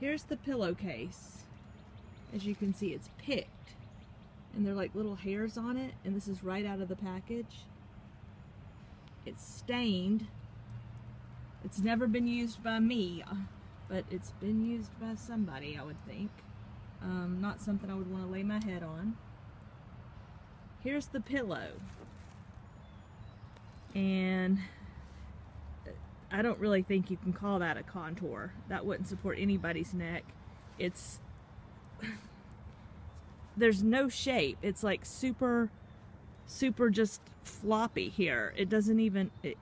Here's the pillowcase. As you can see, it's picked. And they're like little hairs on it. And this is right out of the package. It's stained. It's never been used by me, but it's been used by somebody, I would think. Um, not something I would want to lay my head on. Here's the pillow. And I don't really think you can call that a contour. That wouldn't support anybody's neck. It's there's no shape. It's like super super just floppy here. It doesn't even it,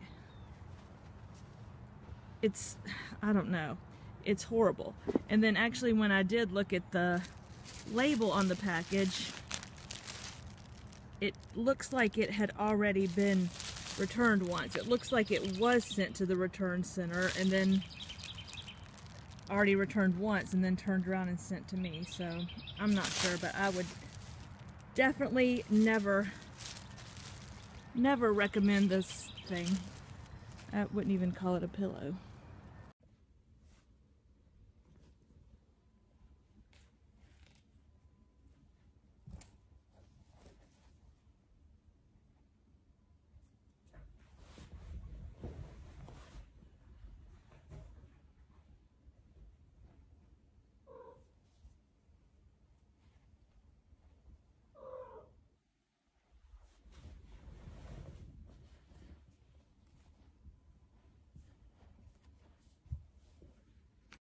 it's I don't know. It's horrible. And then actually when I did look at the label on the package, it looks like it had already been returned once. It looks like it was sent to the return center and then already returned once and then turned around and sent to me. So I'm not sure, but I would definitely never, never recommend this thing. I wouldn't even call it a pillow.